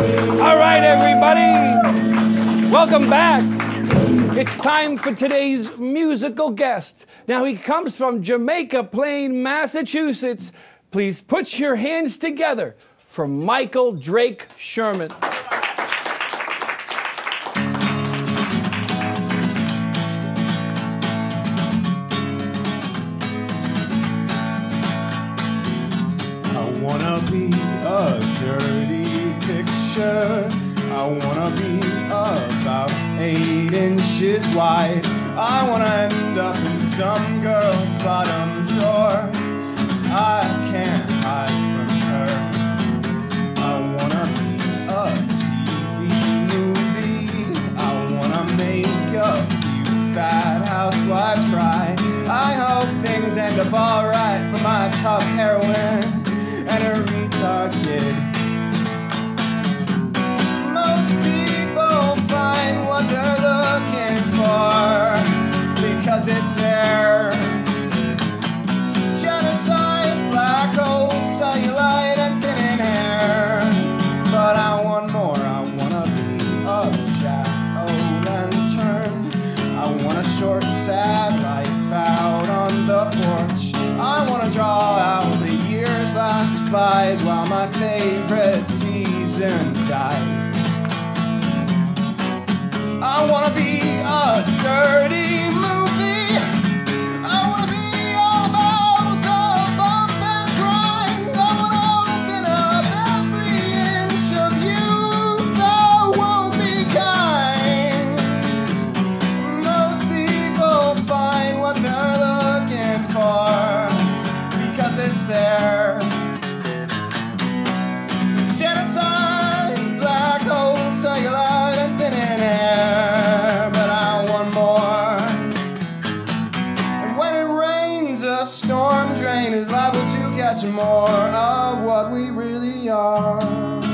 All right, everybody. Welcome back. It's time for today's musical guest. Now, he comes from Jamaica Plain, Massachusetts. Please put your hands together for Michael Drake Sherman. I wanna be a dirty picture. I wanna be about eight inches wide. I wanna end up in some girl's bottom drawer. I can't hide from her. I wanna be a TV movie. I wanna make a few fat housewives cry. I hope things end up alright for my top heroine and a retard kid. Because it's there. Genocide, black hole, cellulite, and thinning hair. But I want more, I wanna be a jack o' lantern. I want a short, sad life out on the porch. I wanna draw out the year's last flies while my favorite season dies. I wanna be there. Genocide, black and hair. But I want more. And when it rains, a storm drain is liable to catch more of what we really are.